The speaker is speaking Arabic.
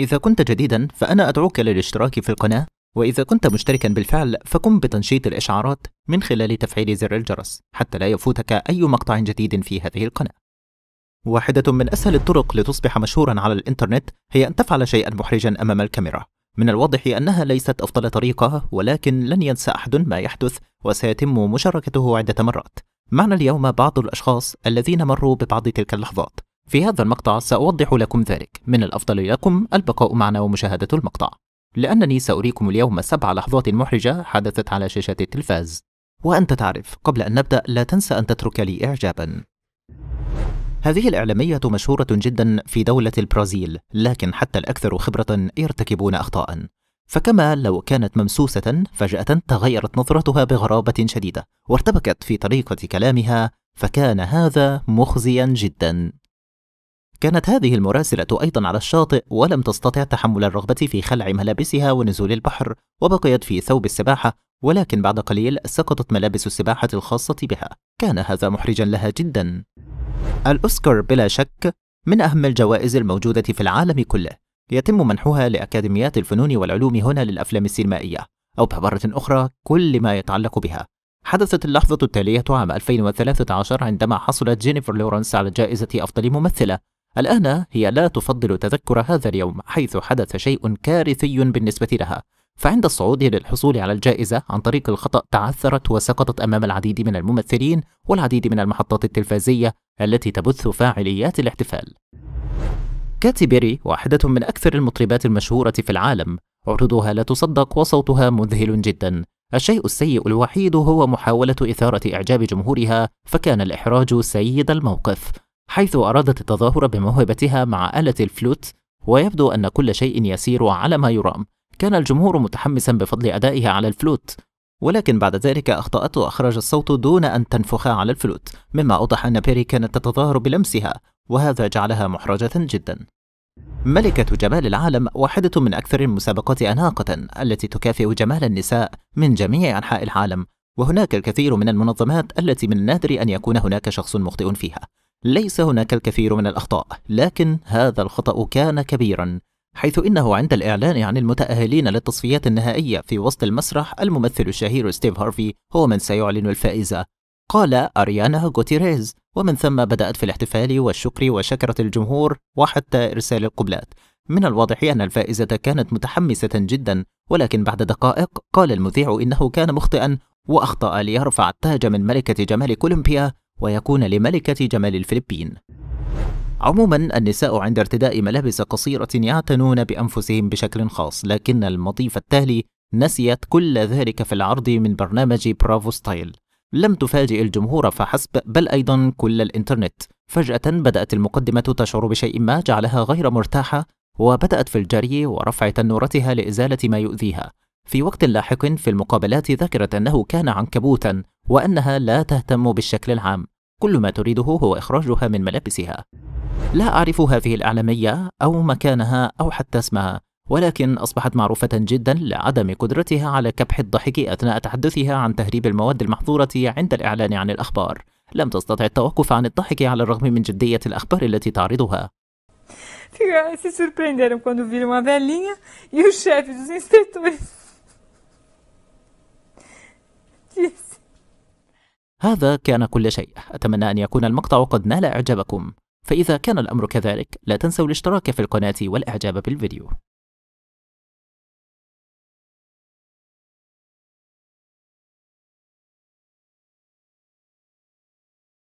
إذا كنت جديدا فأنا أدعوك للاشتراك في القناة وإذا كنت مشتركا بالفعل فقم بتنشيط الإشعارات من خلال تفعيل زر الجرس حتى لا يفوتك أي مقطع جديد في هذه القناة. واحدة من أسهل الطرق لتصبح مشهورا على الإنترنت هي أن تفعل شيئا محرجا أمام الكاميرا. من الواضح أنها ليست أفضل طريقة ولكن لن ينسى أحد ما يحدث وسيتم مشاركته عدة مرات. معنا اليوم بعض الأشخاص الذين مروا ببعض تلك اللحظات. في هذا المقطع سأوضح لكم ذلك. من الأفضل لكم البقاء معنا ومشاهدة المقطع. لأنني سأريكم اليوم سبع لحظات محرجة حدثت على شاشة التلفاز. وأنت تعرف قبل أن نبدأ لا تنسى أن تترك لي إعجابا. هذه الإعلامية مشهورة جدا في دولة البرازيل لكن حتى الأكثر خبرة يرتكبون أخطاء فكما لو كانت ممسوسة فجأة تغيرت نظرتها بغرابة شديدة وارتبكت في طريقة كلامها فكان هذا مخزيا جدا. كانت هذه المراسلة أيضا على الشاطئ ولم تستطع تحمل الرغبة في خلع ملابسها ونزول البحر وبقيت في ثوب السباحة ولكن بعد قليل سقطت ملابس السباحة الخاصة بها. كان هذا محرجا لها جدا. الأوسكار بلا شك من أهم الجوائز الموجودة في العالم كله. يتم منحها لأكاديميات الفنون والعلوم هنا للأفلام السينمائية أو بعبارة أخرى كل ما يتعلق بها. حدثت اللحظة التالية عام 2013 عندما حصلت جينيفر لورنس على جائزة أفضل ممثلة. الآن هي لا تفضل تذكر هذا اليوم حيث حدث شيء كارثي بالنسبة لها فعند الصعود للحصول على الجائزة عن طريق الخطأ تعثرت وسقطت أمام العديد من الممثلين والعديد من المحطات التلفزية التي تبث فاعليات الاحتفال. كاتي بيري واحدة من أكثر المطربات المشهورة في العالم، عروضها لا تصدق وصوتها مذهل جدا. الشيء السيء الوحيد هو محاولة إثارة إعجاب جمهورها، فكان الإحراج سيد الموقف، حيث أرادت التظاهر بموهبتها مع آلة الفلوت، ويبدو أن كل شيء يسير على ما يرام. كان الجمهور متحمسا بفضل أدائها على الفلوت. ولكن بعد ذلك أخطأت وأخرج الصوت دون أن تنفخ على الفلوت مما أوضح أن بيري كانت تتظاهر بلمسها وهذا جعلها محرجة جدا. ملكة جمال العالم واحدة من أكثر المسابقات أناقة التي تكافئ جمال النساء من جميع أنحاء العالم. وهناك الكثير من المنظمات التي من النادر أن يكون هناك شخص مخطئ فيها. ليس هناك الكثير من الأخطاء لكن هذا الخطأ كان كبيرا حيث إنه عند الإعلان عن المتأهلين للتصفيات النهائية في وسط المسرح الممثل الشهير ستيف هارفي هو من سيعلن الفائزة. قال أريانا غوتيريز ومن ثم بدأت في الاحتفال والشكر وشكرة الجمهور وحتى إرسال القبلات. من الواضح أن الفائزة كانت متحمسة جدا ولكن بعد دقائق قال المذيع إنه كان مخطئا وأخطأ ليرفع التاج من ملكة جمال كولومبيا ويكون لملكة جمال الفلبين. عموما النساء عند ارتداء ملابس قصيرة يعتنون بأنفسهم بشكل خاص لكن المضيف التالي نسيت كل ذلك في العرض من برنامج برافو ستايل. لم تفاجئ الجمهور فحسب بل أيضا كل الإنترنت. فجأة بدأت المقدمة تشعر بشيء ما جعلها غير مرتاحة وبدأت في الجري ورفع تنورتها لإزالة ما يؤذيها. في وقت لاحق في المقابلات ذكرت أنه كان عنكبوتا وأنها لا تهتم بالشكل العام. كل ما تريده هو إخراجها من ملابسها. لا أعرف هذه الإعلامية أو مكانها أو حتى اسمها ولكن أصبحت معروفة جدا لعدم قدرتها على كبح الضحك أثناء تحدثها عن تهريب المواد المحظورة عند الإعلان عن الأخبار. لم تستطع التوقف عن الضحك على الرغم من جدية الأخبار التي تعرضها. Inspetores هذا كان كل شيء. أتمنى أن يكون المقطع قد نال إعجابكم. فإذا كان الأمر كذلك لا تنسوا الاشتراك في القناة والإعجاب بالفيديو.